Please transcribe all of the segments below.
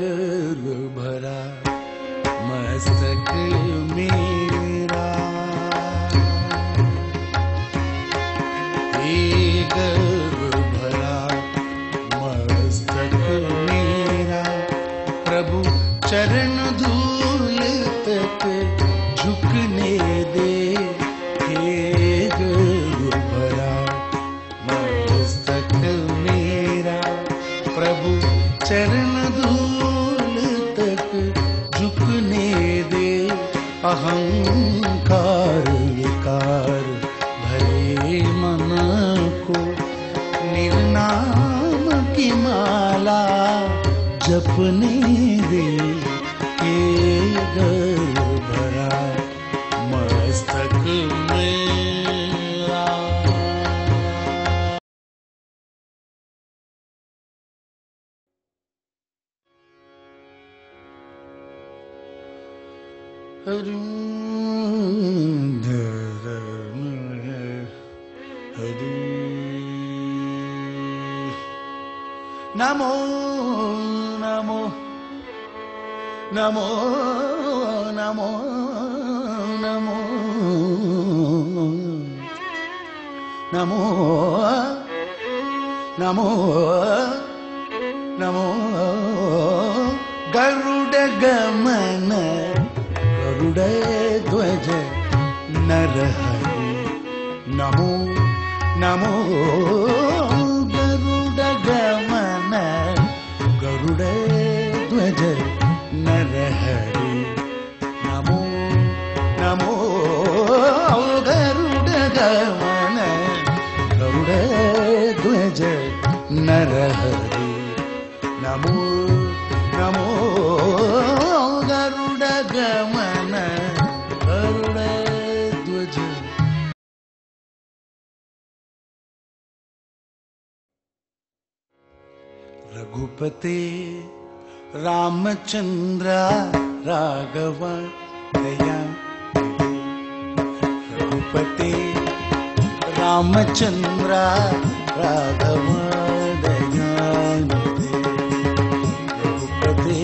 गुरुभरा मेरा। ए गरु भरा मस्तक मीरा। प्रभु चरण धूल तक झुकने दे अहंकार विकार। भरे मन को निर्नाम की माला जपने दे के गर्व भरा। मस्तक मेरा नमो नमो नमो नमो नमो नमो नमो नमो गरुड ध्वज रो नमो गरु गरुडे द्वे ध्वज रहरिमो नमो नमो गरु गरुडे ध्वज न नमो रघुपते रामचंद्र राघव दया। रघुपते रामचंद्र राघव दयानिधे रघुपते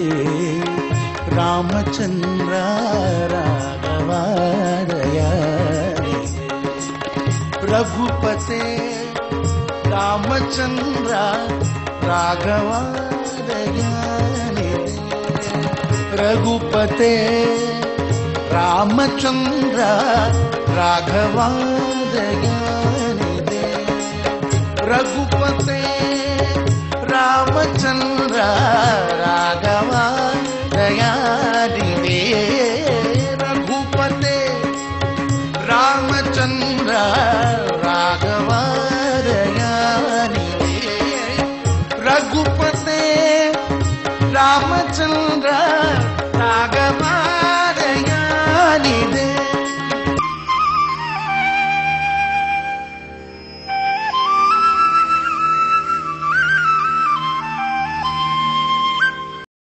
रामचंद्र राघव दयानिधे रघुपते रामचंद्र राघवाज्ञाने रघुपते रामचन्द्र राघवादी रघुपते रामचन्द्र நின்ற